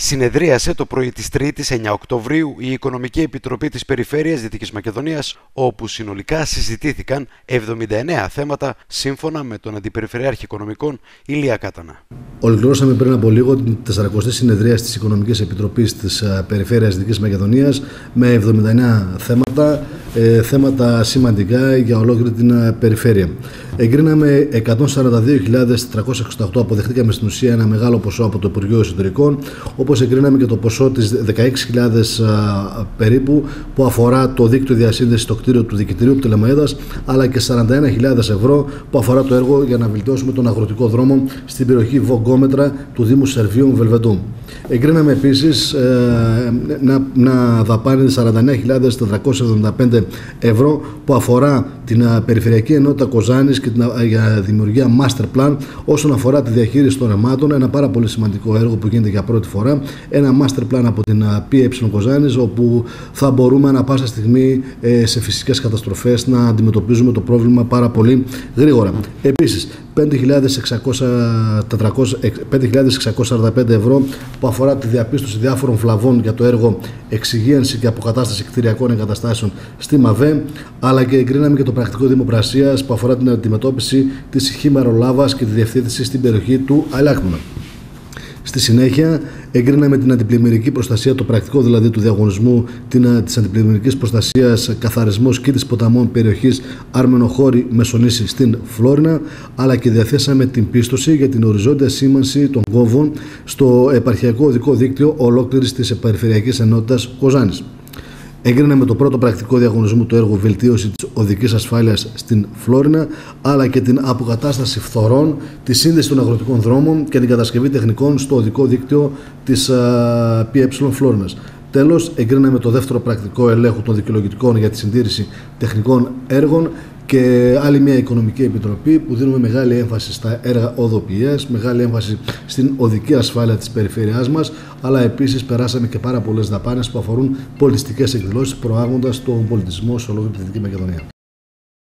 Συνεδρίασε το πρωί της Τρίτης 9 Οκτωβρίου η Οικονομική Επιτροπή της Περιφέρειας Δυτικής Μακεδονίας, όπου συνολικά συζητήθηκαν 79 θέματα σύμφωνα με τον Αντιπεριφερειάρχη Οικονομικών Ηλία Κάτανα. Ολοκληρώσαμε πριν από λίγο την 40η συνεδρία της Οικονομικής Επιτροπής της ε, Περιφέρειας Δυτικής Μακεδονίας με 79 θέματα, ε, θέματα σημαντικά για ολόκληρη την ε, περιφέρεια. Εγκρίναμε 142.468, αποδεχτήκαμε στην ουσία ένα μεγάλο ποσό από το Υπουργείο Εσωτερικών, όπως εγκρίναμε και το ποσό της 16.000 περίπου που αφορά το δίκτυο διασύνδεσης στο κτίριο του Δικητηρίου Πτελεμαίδας, αλλά και 41.000 ευρώ που αφορά το έργο για να βελτιώσουμε τον αγροτικό δρόμο στην περιοχή Βογκόμετρα του Δήμου Σερβίου Βελβετού. Εγκρίναμε επίσης ε, να, να δαπάνει 49.475 ευρώ που αφορά την Περιφερειακή Ενότητα Κοζάνης και την για δημιουργία master plan όσον αφορά τη διαχείριση των ρεμάτων. Ένα πάρα πολύ σημαντικό έργο που γίνεται για πρώτη φορά. Ένα master plan από την ΠΕ Κοζάνης, όπου θα μπορούμε ανα πάσα στιγμή ε, σε φυσικές καταστροφές να αντιμετωπίζουμε το πρόβλημα πάρα πολύ γρήγορα. Επίσης, 5.645 ευρώ που αφορά τη διαπίστωση διάφορων βλαβών για το έργο εξυγίανση και αποκατάσταση κτηριακών εγκαταστάσεων στη ΜΑΒΕ, αλλά και εγκρίναμε και το πρακτικό δημοπρασία που αφορά την αντιμετώπιση της χήμαρολάβας και τη διευθύνση στην περιοχή του Αλάκμουνα. Στη συνέχεια, εγκρίναμε την αντιπλημμυρική προστασία, το πρακτικό δηλαδή του διαγωνισμού της αντιπλημμυρικής προστασίας, καθαρισμός και της ποταμών περιοχής Άρμενο-Χώρη Μεσονίση στην Φλόρινα, αλλά και διαθέσαμε την πίστοση για την οριζόντια σήμανση των κόβων στο επαρχιακό οδικό δίκτυο ολόκληρης της Περιφερειακής Ενότητας Κοζάνης. Εγκρίναμε το πρώτο πρακτικό διαγωνισμό του έργου βελτίωση της οδικής ασφάλειας στην Φλόρινα, αλλά και την αποκατάσταση φθορών, τη σύνδεση των αγροτικών δρόμων και την κατασκευή τεχνικών στο οδικό δίκτυο της ΠΕ Φλόρινας. Τέλος, εγκρίναμε το δεύτερο πρακτικό ελέγχου των δικαιολογητικών για τη συντήρηση τεχνικών έργων και άλλη μια οικονομική επιτροπή που δίνουμε μεγάλη έμφαση στα έργα οδοποιίας, μεγάλη έμφαση στην οδική ασφάλεια της περιφέρειάς μας, αλλά επίσης περάσαμε και πάρα πολλές δαπάνες που αφορούν πολιτιστικές εκδηλώσεις, προάγοντας τον πολιτισμό σε ολόκληρη τη Δυτική Μακεδονία.